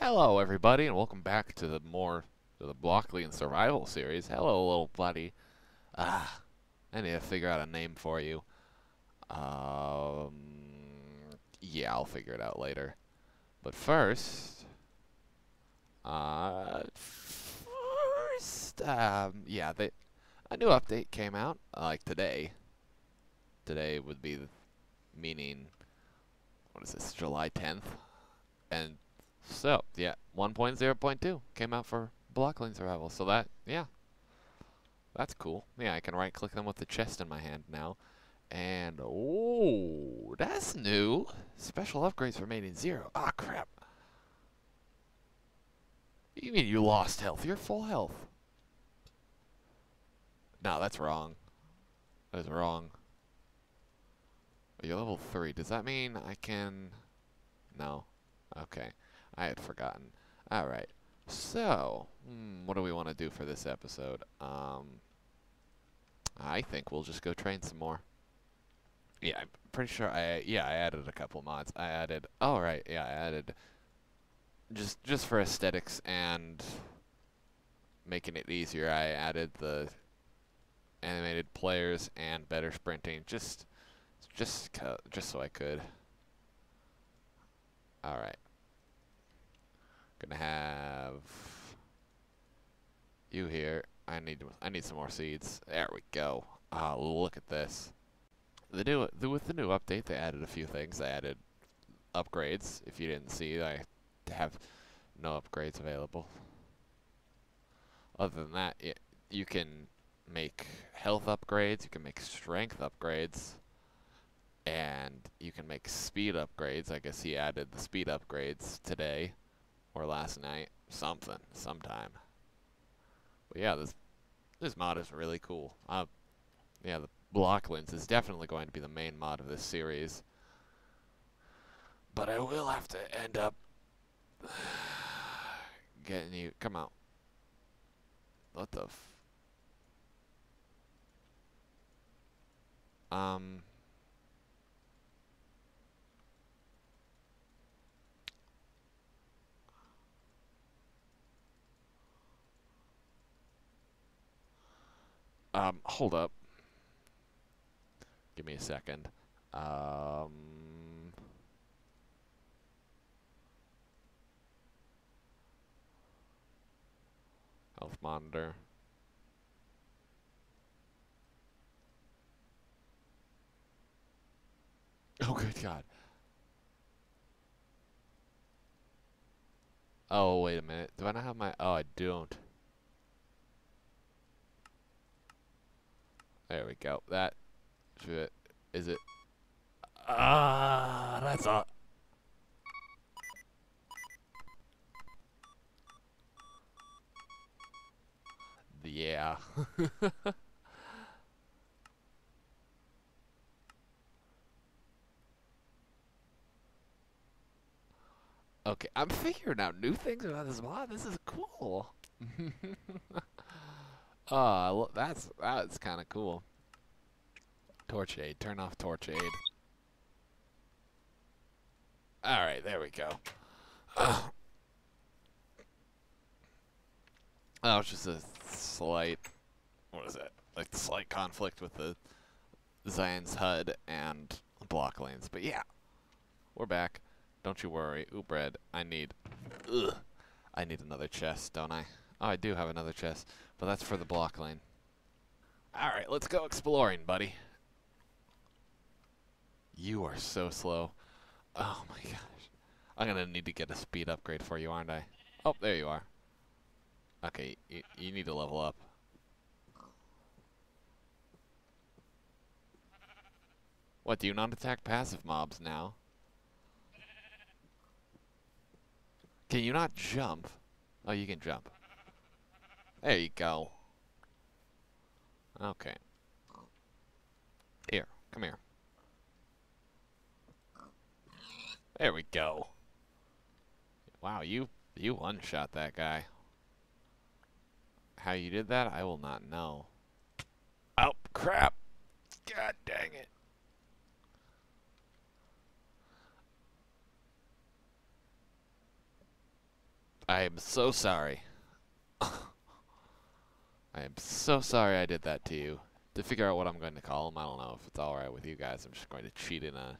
Hello, everybody, and welcome back to the more to the Blockling Survival series. Hello, little buddy. Ah, I need to figure out a name for you. Um, yeah, I'll figure it out later. But first, uh, first, um, yeah, they, a new update came out uh, like today. Today would be meaning. What is this? July 10th, and so, yeah, 1.0.2 came out for Blockling Survival. So that, yeah, that's cool. Yeah, I can right click them with the chest in my hand now. And, oh, that's new. Special upgrades remaining zero. Ah, crap. You mean you lost health? You're full health. No, that's wrong. That is wrong. You're level 3. Does that mean I can... No. Okay. I had forgotten. Alright. So, hmm, what do we want to do for this episode? Um, I think we'll just go train some more. Yeah, I'm pretty sure I, yeah, I added a couple mods. I added, oh right, yeah, I added, just, just for aesthetics and making it easier, I added the animated players and better sprinting, just, just, just so I could. Alright. Gonna have you here. I need I need some more seeds. There we go. Ah, look at this. The new the, with the new update, they added a few things. They added upgrades. If you didn't see, I have no upgrades available. Other than that, it, you can make health upgrades. You can make strength upgrades. And you can make speed upgrades. I guess he added the speed upgrades today or last night, something, sometime. But yeah, this this mod is really cool. Uh, yeah, the Blocklings is definitely going to be the main mod of this series. But I will have to end up getting you. Come out. What the um. Um, hold up. Give me a second. Um, health monitor. Oh, good God. Oh, wait a minute. Do I not have my... Oh, I don't. There we go. That should is it? Ah, that's all. Yeah. okay, I'm figuring out new things about this mod. This is cool. Oh, that's that's kind of cool. Torch aid. Turn off torch aid. All right, there we go. Oh, oh it's just a slight. What is it? Like slight conflict with the Zyin's HUD and Blocklings. But yeah, we're back. Don't you worry. Ooh, bread. I need. Ugh. I need another chest, don't I? Oh, I do have another chest, but that's for the Blockling. Alright, let's go exploring, buddy. You are so slow. Oh my gosh. I'm gonna need to get a speed upgrade for you, aren't I? Oh, there you are. Okay, you, you need to level up. What, do you not attack passive mobs now? Can you not jump? Oh, you can jump. There you go. Okay. Here, come here. There we go. Wow, you you one-shot that guy. How you did that, I will not know. Oh, crap. God dang it. I am so sorry. I am so sorry I did that to you. To figure out what I'm going to call him, I don't know if it's alright with you guys. I'm just going to cheat in a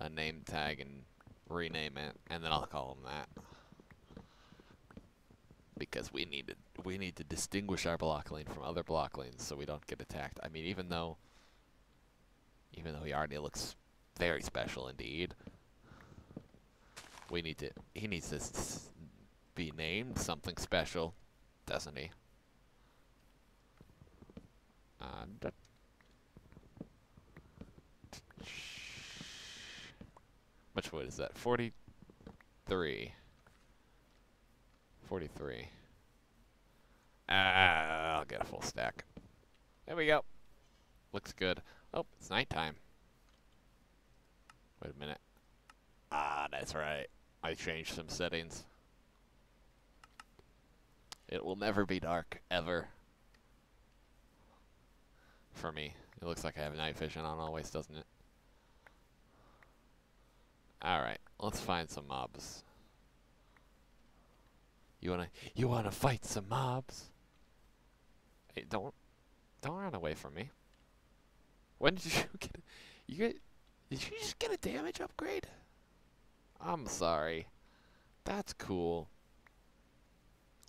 a name tag and rename it, and then I'll call him that. Because we need to we need to distinguish our Blockling from other Blocklings so we don't get attacked. I mean, even though even though he already looks very special indeed, we need to he needs to be named something special, doesn't he? Uh, da- much wood is that? 43. 43. Ah, I'll get a full stack. There we go. Looks good. Oh, it's nighttime. Wait a minute. Ah, that's right. I changed some settings. It will never be dark, ever. For me. It looks like I have night vision on always, doesn't it? Alright, let's find some mobs. You wanna you wanna fight some mobs? Hey, don't don't run away from me. When did you get you get did you just get a damage upgrade? I'm sorry. That's cool.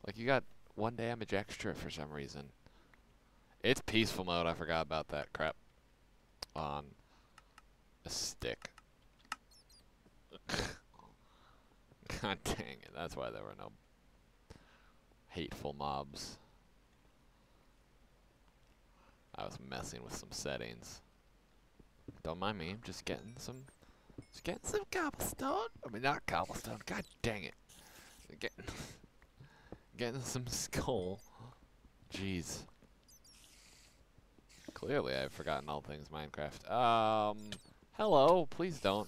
Like you got one damage extra for some reason. It's peaceful mode, I forgot about that crap. On a stick. God dang it, that's why there were no hateful mobs. I was messing with some settings. Don't mind me, I'm just getting some just getting some cobblestone. I mean not cobblestone, god dang it. Getting getting some skull. Jeez. Clearly I've forgotten all things Minecraft. Um hello, please don't.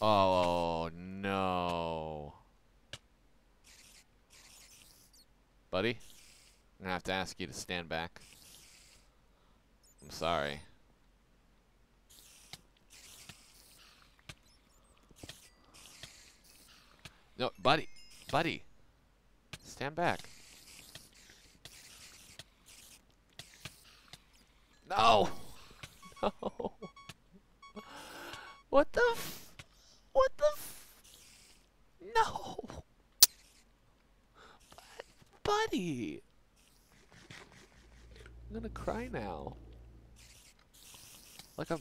Oh no. Buddy, I'm gonna have to ask you to stand back. I'm sorry. No, buddy, buddy, stand back. No, no. What the? What the? No, buddy. I'm gonna cry now. Like I'm.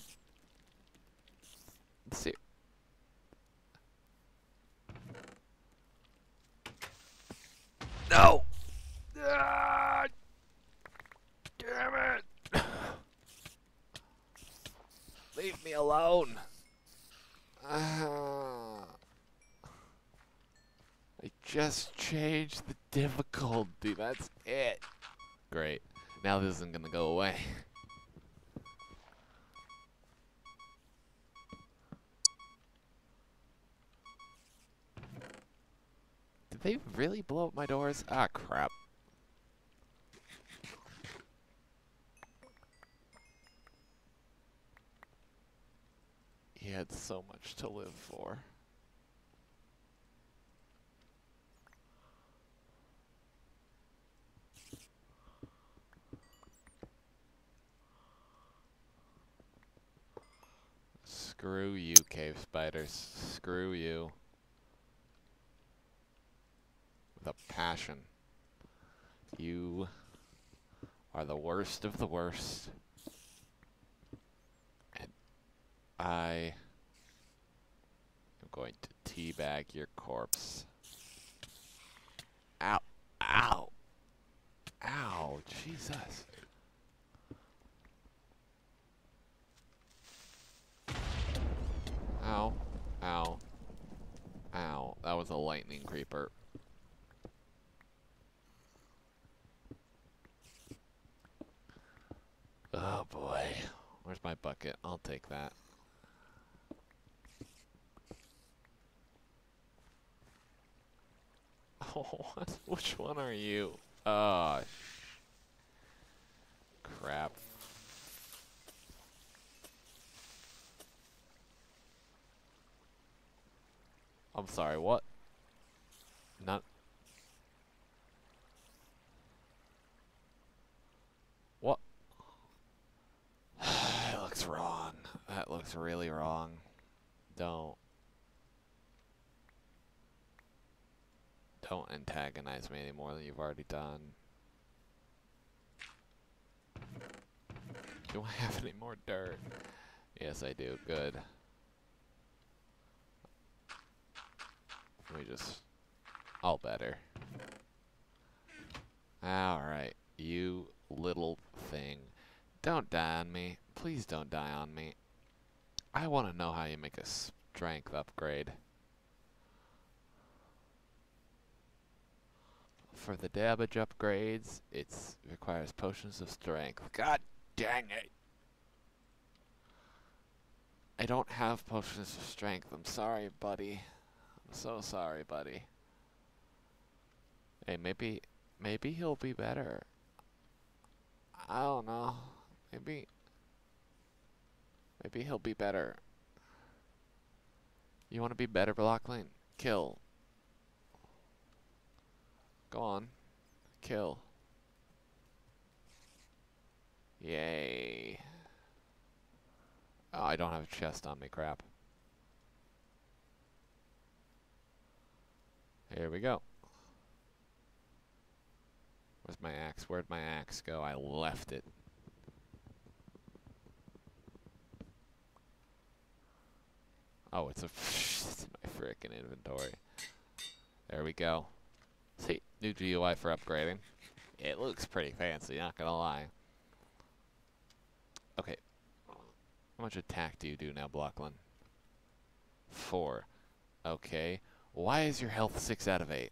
See. No. Ah, damn it. Leave me alone. Ah. I just changed the difficulty. That's it. Great. Now this isn't gonna go away. Did they really blow up my doors? Ah, crap. He had so much to live for. Screw you, cave spiders. Screw you. With a passion. You are the worst of the worst. And I am going to teabag your corpse. Ow. Ow. Ow. Jesus. Ow. Ow. Ow. That was a lightning creeper. Oh boy. Where's my bucket? I'll take that. Oh. Which one are you? Oh, crap. I'm sorry, what? Not. What? it looks wrong. That looks really wrong. Don't. Don't antagonize me any more than you've already done. Do I have any more dirt? Yes, I do. Good. Let me just... All better. Alright, you little thing. Don't die on me. Please don't die on me. I want to know how you make a strength upgrade. For the damage upgrades, it requires potions of strength. God dang it! I don't have potions of strength. I'm sorry, buddy. So sorry, buddy. Hey, maybe, maybe he'll be better. I don't know. Maybe, maybe he'll be better. You want to be better, Blockling? Kill. Go on. Kill. Yay. Oh, I don't have a chest on me, crap. Here we go. Where's my axe? Where'd my axe go? I left it. Oh, it's a it's my frickin' inventory. There we go. See, new GUI for upgrading. It looks pretty fancy, not gonna lie. Okay. How much attack do you do now, Blockling? Four. Okay. Why is your health six out of eight?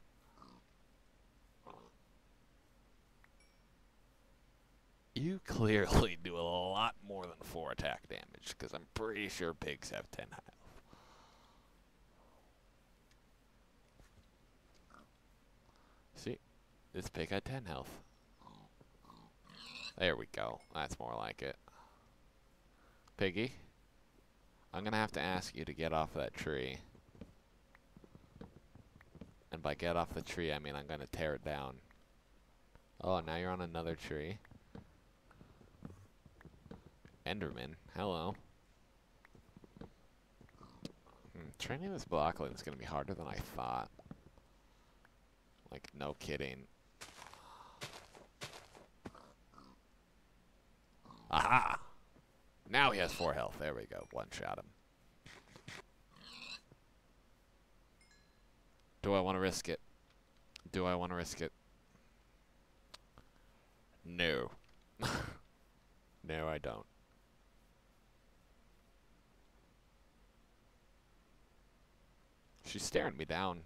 You clearly do a lot more than four attack damage, because I'm pretty sure pigs have ten health. See? This pig had ten health. There we go. That's more like it. Piggy, I'm going to have to ask you to get off that tree. And by get off the tree, I mean I'm going to tear it down. Oh, now you're on another tree. Enderman, hello. Hmm, training this Blockling is going to be harder than I thought. Like, no kidding. Aha! Now he has four health. There we go. One shot him. Do I want to risk it? Do I want to risk it? No. no, I don't. She's staring me down.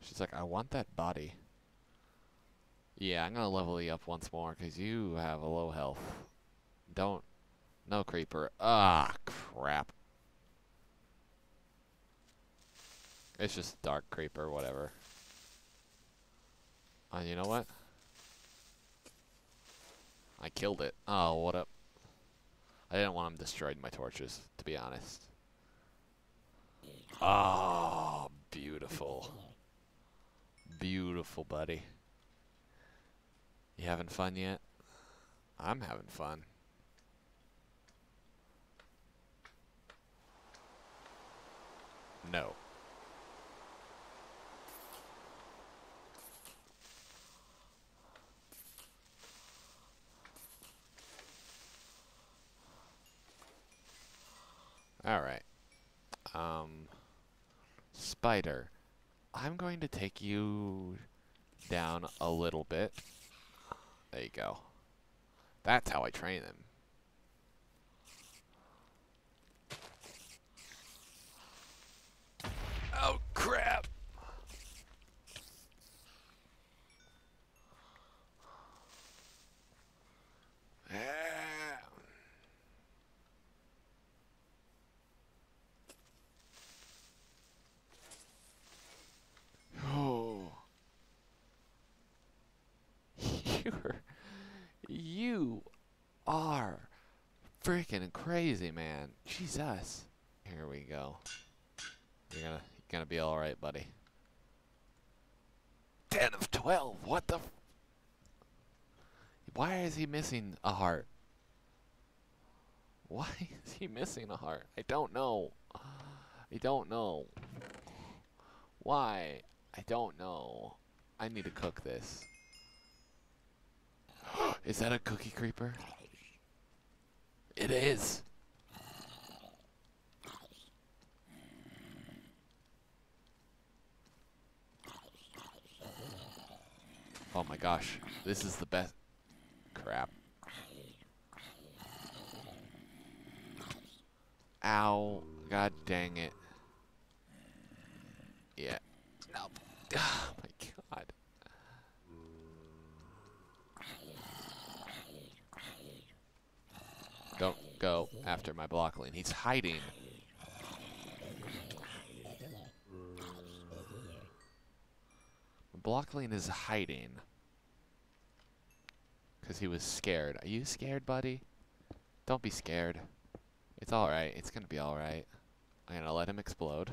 She's like, I want that body. Yeah, I'm to level you up once more because you have a low health. Don't. No creeper. Ah, crap. It's just dark creeper, whatever. Uh, you know what? I killed it. Oh, what up? I didn't want him destroyed my torches, to be honest. Oh, beautiful. Beautiful, buddy. You having fun yet? I'm having fun. No. Alright. Um, spider. I'm going to take you down a little bit. There you go. That's how I train them. Oh, crap! Oh. You're, you are freaking crazy, man. Jesus. Here we go. You're gonna, gonna be alright, buddy. 10 of 12, what the Why is he missing a heart? Why is he missing a heart? I don't know. I don't know. Why? I don't know. I need to cook this. is that a cookie creeper? It is. Oh my gosh. This is the best. Crap. Ow. God dang it. Yeah. No. Oh my god. Don't go after my Blockling. He's hiding. Blockling is hiding. Because he was scared. Are you scared, buddy? Don't be scared. It's alright. It's gonna be alright. I'm gonna let him explode.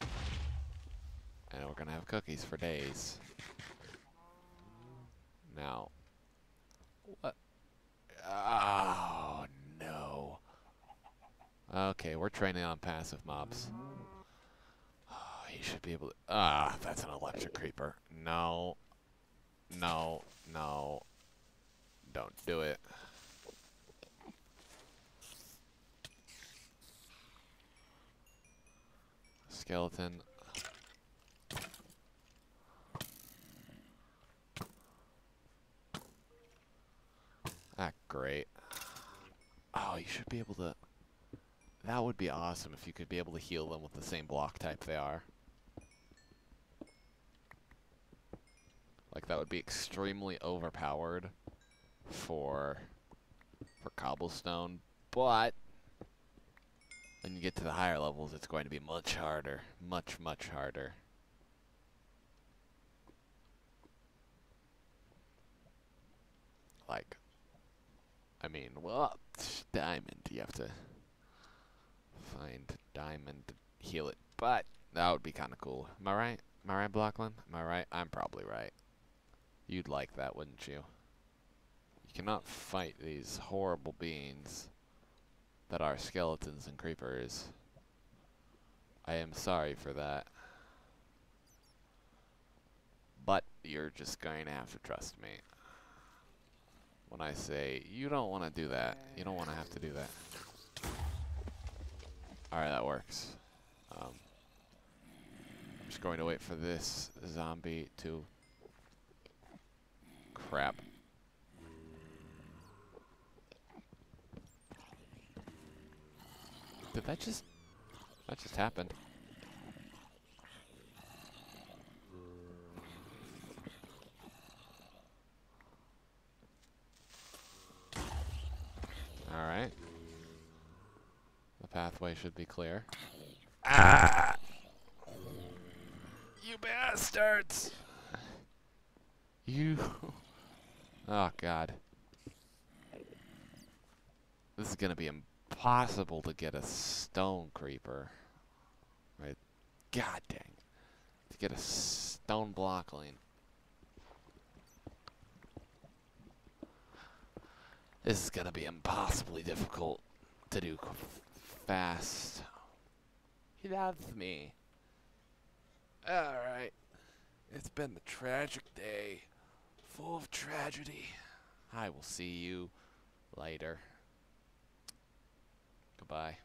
And we're gonna have cookies for days. Now. What? Oh. Okay, we're training on passive mobs. Oh, he should be able to... Ah, that's an electric creeper. No. No. No. Don't do it. Skeleton. Ah, great. Oh, you should be able to... That would be awesome if you could be able to heal them with the same block type they are. Like, that would be extremely overpowered for for cobblestone, but when you get to the higher levels, it's going to be much harder. Much, much harder. Like, I mean, well, diamond, you have to find diamond to heal it, but that would be kind of cool. Am I right? Am I right, Blockling? Am I right? I'm probably right. You'd like that, wouldn't you? You cannot fight these horrible beings that are skeletons and creepers. I am sorry for that. But you're just going to have to trust me. When I say, you don't want to do that. You don't want to have to do that. Alright, that works. Um, I'm just going to wait for this zombie to... Crap. Did that just... That just happened. Should be clear. Ah! You bastards! You... Oh, God. This is gonna be impossible to get a stone creeper. Right? God dang. To get a stone blockling. This is gonna be impossibly difficult to do fast. He loves me. Alright. It's been a tragic day. Full of tragedy. I will see you later. Goodbye.